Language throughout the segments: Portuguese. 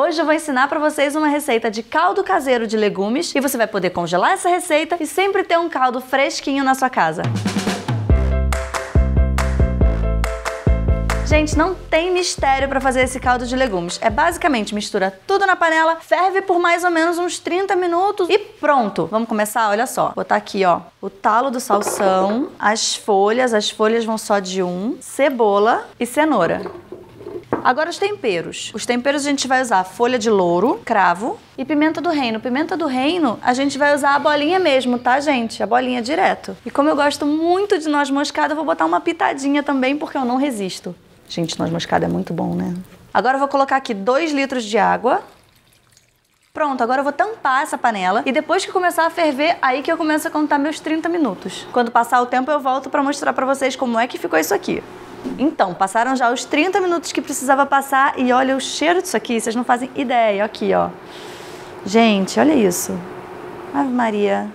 Hoje eu vou ensinar para vocês uma receita de caldo caseiro de legumes e você vai poder congelar essa receita e sempre ter um caldo fresquinho na sua casa. Gente, não tem mistério para fazer esse caldo de legumes. É basicamente mistura tudo na panela, ferve por mais ou menos uns 30 minutos e pronto. Vamos começar? Olha só. Botar aqui, ó, o talo do salsão, as folhas, as folhas vão só de um, cebola e cenoura. Agora os temperos. Os temperos a gente vai usar folha de louro, cravo e pimenta do reino. Pimenta do reino a gente vai usar a bolinha mesmo, tá, gente? A bolinha direto. E como eu gosto muito de noz moscada, eu vou botar uma pitadinha também porque eu não resisto. Gente, noz moscada é muito bom, né? Agora eu vou colocar aqui 2 litros de água. Pronto, agora eu vou tampar essa panela e depois que começar a ferver, aí que eu começo a contar meus 30 minutos. Quando passar o tempo eu volto para mostrar para vocês como é que ficou isso aqui. Então, passaram já os 30 minutos que precisava passar e olha o cheiro disso aqui, vocês não fazem ideia. Aqui, ó. Gente, olha isso. Ave Maria.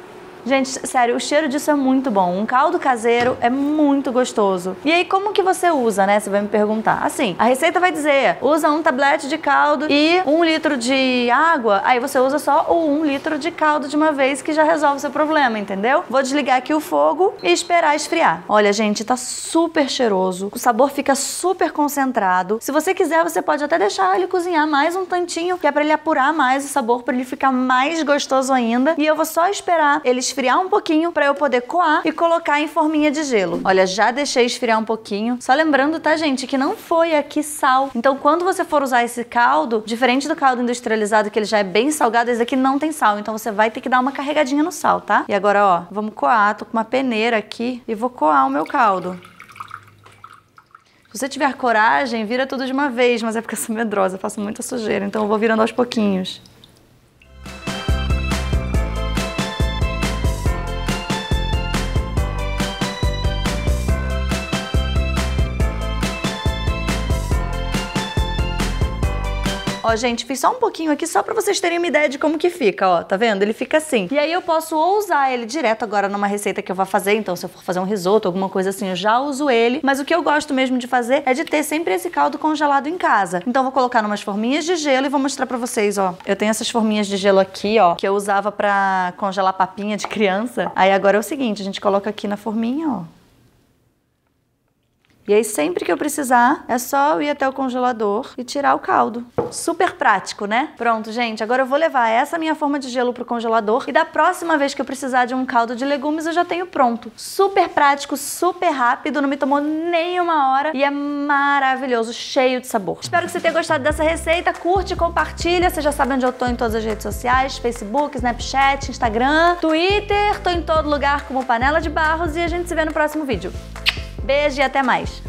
Gente, sério, o cheiro disso é muito bom. Um caldo caseiro é muito gostoso. E aí, como que você usa, né? Você vai me perguntar. Assim, a receita vai dizer: usa um tablete de caldo e um litro de água. Aí você usa só o um litro de caldo de uma vez que já resolve o seu problema, entendeu? Vou desligar aqui o fogo e esperar esfriar. Olha, gente, tá super cheiroso. O sabor fica super concentrado. Se você quiser, você pode até deixar ele cozinhar mais um tantinho, que é para ele apurar mais o sabor, para ele ficar mais gostoso ainda. E eu vou só esperar ele esfriar um pouquinho para eu poder coar e colocar em forminha de gelo. Olha, já deixei esfriar um pouquinho. Só lembrando, tá, gente, que não foi aqui sal. Então, quando você for usar esse caldo, diferente do caldo industrializado, que ele já é bem salgado, esse aqui não tem sal. Então, você vai ter que dar uma carregadinha no sal, tá? E agora, ó, vamos coar. Tô com uma peneira aqui e vou coar o meu caldo. Se você tiver coragem, vira tudo de uma vez, mas é porque eu sou medrosa, faço muita sujeira, então eu vou virando aos pouquinhos. Ó, gente, fiz só um pouquinho aqui só pra vocês terem uma ideia de como que fica, ó. Tá vendo? Ele fica assim. E aí eu posso ou usar ele direto agora numa receita que eu vou fazer. Então, se eu for fazer um risoto, alguma coisa assim, eu já uso ele. Mas o que eu gosto mesmo de fazer é de ter sempre esse caldo congelado em casa. Então, vou colocar numas forminhas de gelo e vou mostrar pra vocês, ó. Eu tenho essas forminhas de gelo aqui, ó, que eu usava pra congelar papinha de criança. Aí agora é o seguinte, a gente coloca aqui na forminha, ó. E aí, sempre que eu precisar, é só eu ir até o congelador e tirar o caldo. Super prático, né? Pronto, gente. Agora eu vou levar essa minha forma de gelo pro congelador e da próxima vez que eu precisar de um caldo de legumes, eu já tenho pronto. Super prático, super rápido, não me tomou nem uma hora e é maravilhoso, cheio de sabor. Espero que você tenha gostado dessa receita. Curte, compartilha. Você já sabe onde eu tô em todas as redes sociais: Facebook, Snapchat, Instagram, Twitter. Tô em todo lugar como Panela de Barros e a gente se vê no próximo vídeo. Beijo e até mais!